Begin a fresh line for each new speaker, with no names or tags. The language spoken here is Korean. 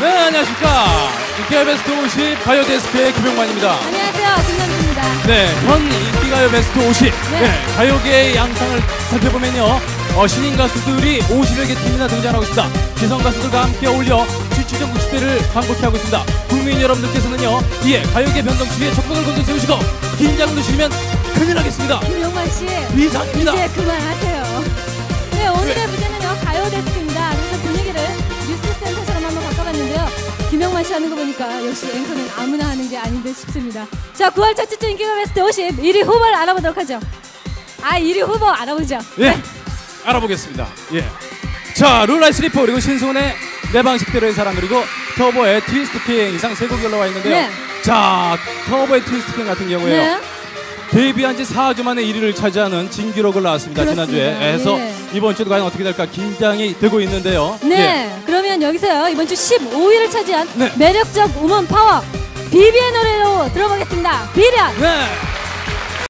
네, 안녕하십니까. 인기가요 베스트 50 가요 데스크의 김용만입니다.
안녕하세요. 김남주입니다.
네, 현 인기가요 베스트 50.
네.
네, 가요계의 양상을 살펴보면요. 어, 신인 가수들이 50여 개 팀이나 등장하고 있습니다. 기성 가수들과 함께 어울려 출출전 60대를 반복해 하고 있습니다. 국민 여러분들께서는요, 이에 가요계 변동 추이에 적극을 건져 세우시고, 긴장을 놓치면 큰일 나겠습니다.
김용만 씨.
이상입니다.
이제 그만하세요. 씨 하는 거 보니까 역시 앵커는 아무나 하는 게 아닌 듯 싶습니다. 자, 9월 첫째 주 인기가요 베스트 50 1위 후보를 알아보도록 하죠. 아, 1위 후보 알아보죠.
예, 알아보겠습니다. 예. 자, 룰라의 슬리퍼 그리고 신승훈의 내 방식대로의 사랑 그리고 터보의 Twist King 이상 세 곡이 올라와 있는데요.
네.
자, 터보의 Twist King 같은 경우에요.
네.
데뷔한 지 4주 만에 1위를 차지하는 진기록을 낳았습니다.
그렇습니다.
지난주에. 그래서
예.
이번 주도 과연 어떻게 될까 긴장이 되고 있는데요.
네, 그러면 여기서요 이번 주 15위를 차지한
네.
매력적 우먼 파워 비비의 노래로 들어보겠습니다. 비련.
예. 네.